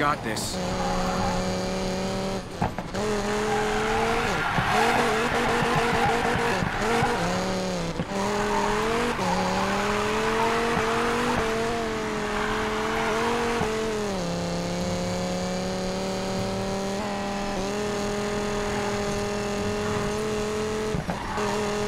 got this. Let's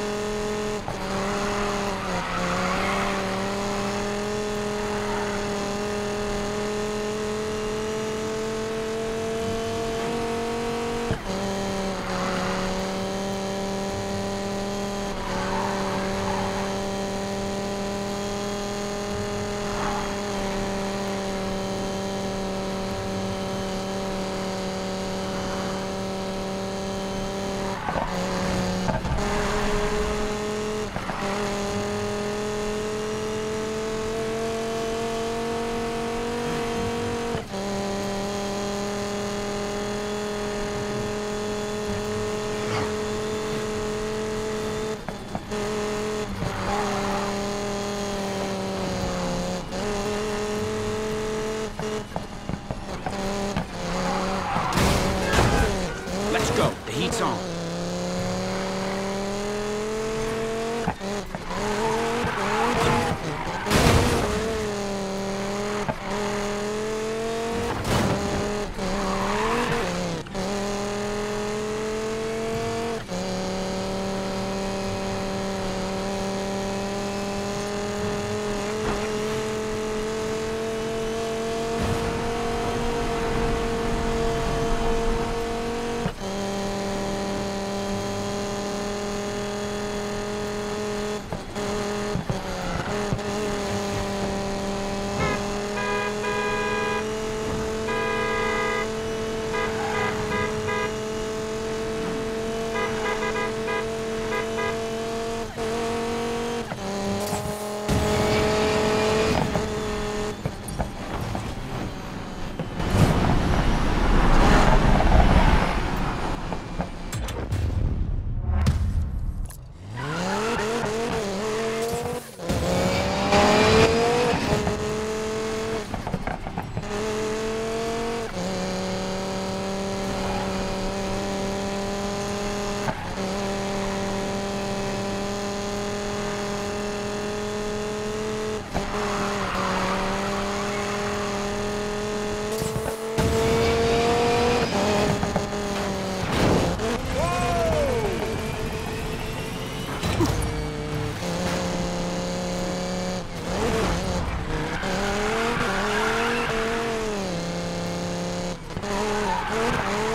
oh, oh, oh.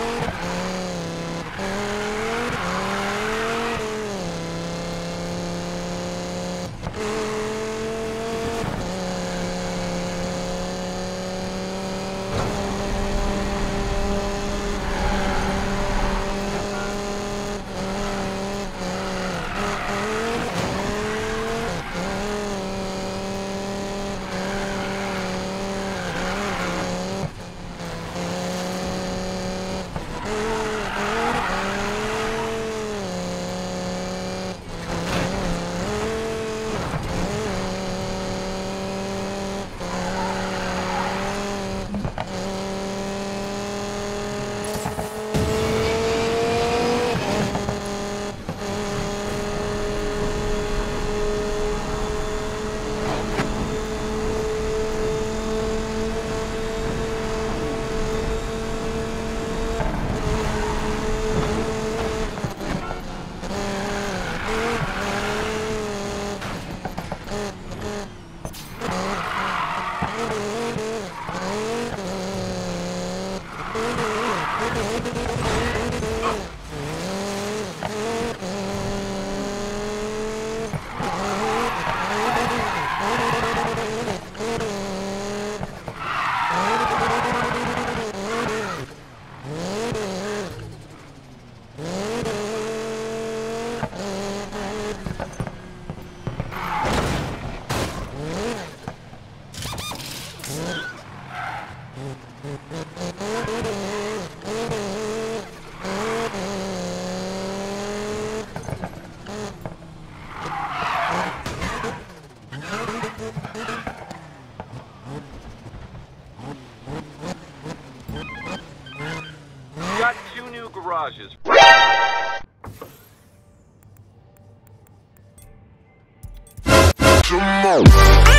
garages. On.